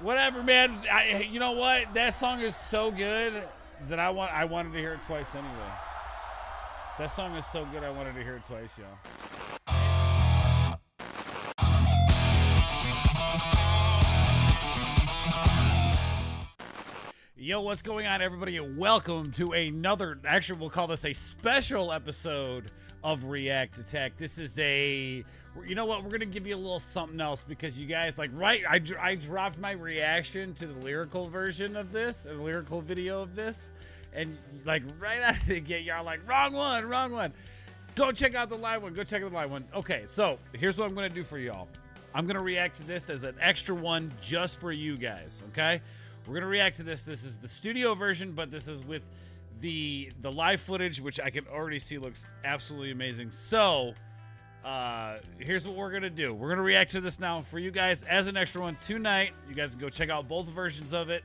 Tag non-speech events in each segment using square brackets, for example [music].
Whatever, man. I, you know what? That song is so good that I want. I wanted to hear it twice anyway. That song is so good. I wanted to hear it twice, y'all. Yo, what's going on, everybody? Welcome to another. Actually, we'll call this a special episode of React Attack. This is a. You know what? We're gonna give you a little something else because you guys like right. I, I dropped my reaction to the lyrical version of this, a lyrical video of this, and like right [laughs] out of the gate, y'all like wrong one, wrong one. Go check out the live one. Go check out the live one. Okay, so here's what I'm gonna do for y'all. I'm gonna react to this as an extra one just for you guys. Okay. We're gonna react to this. This is the studio version, but this is with the the live footage, which I can already see looks absolutely amazing. So, uh, here's what we're gonna do. We're gonna react to this now for you guys as an extra one tonight. You guys can go check out both versions of it.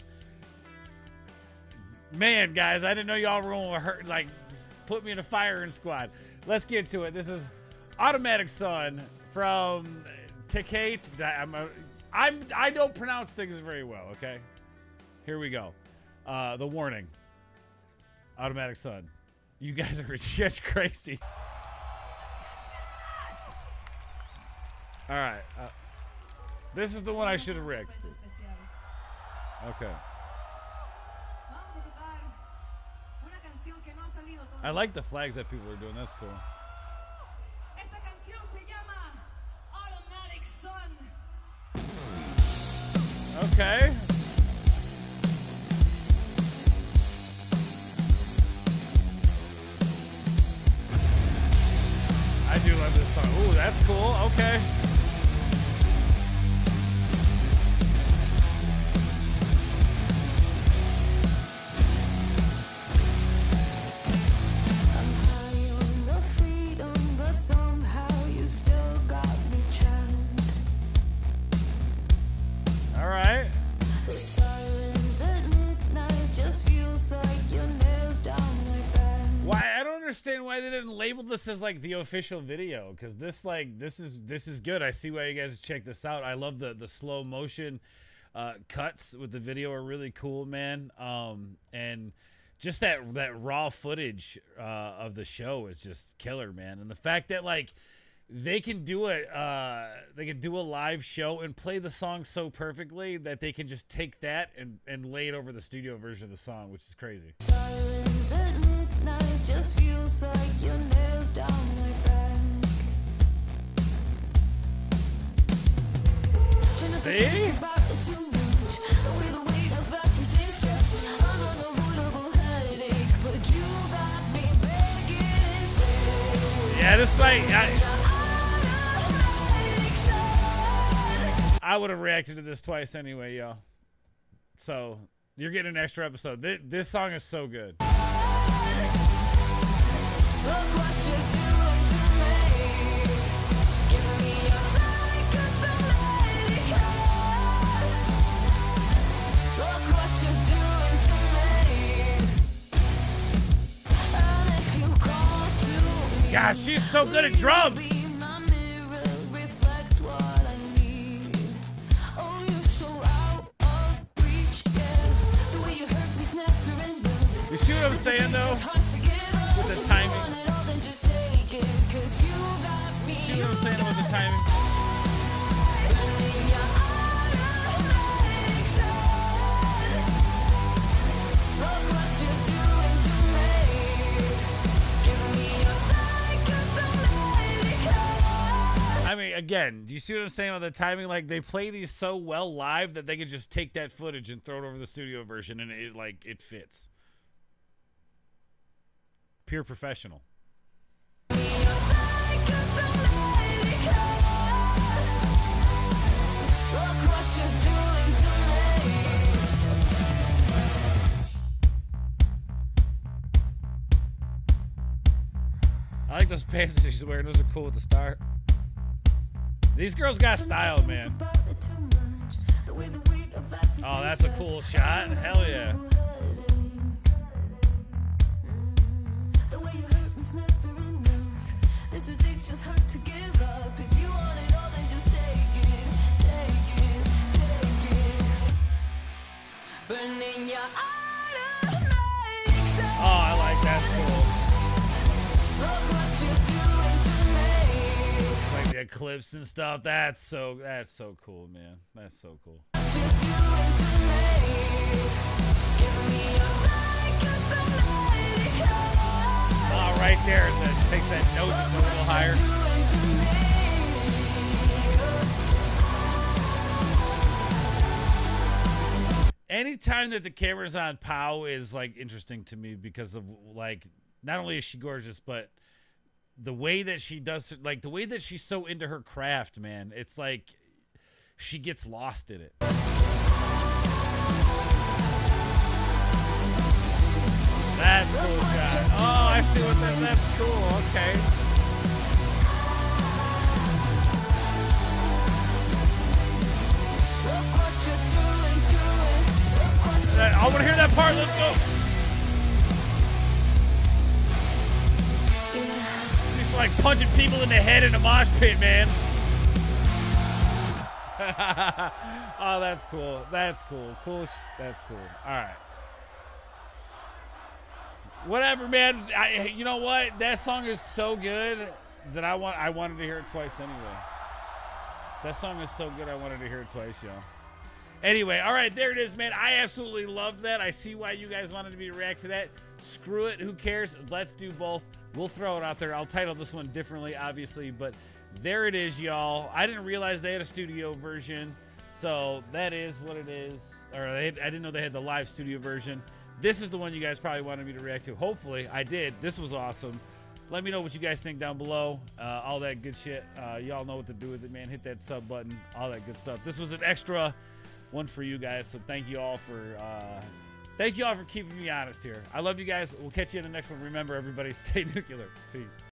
Man, guys, I didn't know y'all were to hurt like put me in a firing squad. Let's get to it. This is Automatic Sun from Tecate. I'm, I'm I don't pronounce things very well. Okay. Here we go. Uh, the warning. Automatic Sun. You guys are [laughs] just crazy. All right. Uh, this is the one I should have reacted to. Okay. I like the flags that people are doing. That's cool. Esta canción se llama Automatic Sun. Okay. Got cool. Okay. All right. Understand why they didn't label this as like the official video because this like this is this is good. I see why you guys check this out. I love the the slow motion uh, cuts with the video are really cool, man. Um, and just that that raw footage uh, of the show is just killer, man. And the fact that like they can do it uh they can do a live show and play the song so perfectly that they can just take that and and lay it over the studio version of the song which is crazy Silence at midnight just feels like your nails down my back. Trying to See? think about it too much. With the weight of everything stressed, I'm an unavoidable headache, but you got me begging stay. yeah this might I, I would have reacted to this twice anyway, y'all. So you're getting an extra episode. This, this song is so good. Gosh, she's so good at drums. be my mirror, reflect what I need. Oh, you're so out of reach, yeah. The way you hurt me's never enough. You see what I'm saying though? With the timing. See See what I'm saying with the timing? Again, do you see what I'm saying about the timing? Like they play these so well live that they can just take that footage and throw it over the studio version, and it like it fits. Pure professional. I like those pants that she's wearing. Those are cool at the start. These girls got style, man. Oh, that's a cool shot. Hell yeah. The way you hurt me's never enough. This addiction's hard to give up. If you want it all, then just take it, take it, take it. burning your automatic. Oh, the eclipse and stuff. That's so that's so cool, man. That's so cool. Oh, right there. That takes that note just a little higher. Anytime that the camera's on Pau is like interesting to me because of like not only is she gorgeous, but the way that she does it, like the way that she's so into her craft, man. It's like she gets lost in it. That's cool shot. Oh, I see what that. That's cool. Okay. I want to hear that part. Let's go. Like punching people in the head in a mosh pit, man. [laughs] oh, that's cool. That's cool. Cool. That's cool. All right. Whatever, man. I, you know what? That song is so good that I want. I wanted to hear it twice anyway. That song is so good. I wanted to hear it twice, y'all. Anyway, all right, there it is, man. I absolutely love that. I see why you guys wanted me to react to that. Screw it. Who cares? Let's do both. We'll throw it out there. I'll title this one differently, obviously, but there it is, y'all. I didn't realize they had a studio version, so that is what it is. Or they, I didn't know they had the live studio version. This is the one you guys probably wanted me to react to. Hopefully, I did. This was awesome. Let me know what you guys think down below. Uh, all that good shit. Uh, y'all know what to do with it, man. Hit that sub button. All that good stuff. This was an extra one for you guys. So thank you all for uh, thank you all for keeping me honest here. I love you guys. We'll catch you in the next one. Remember, everybody, [laughs] stay nuclear. Peace.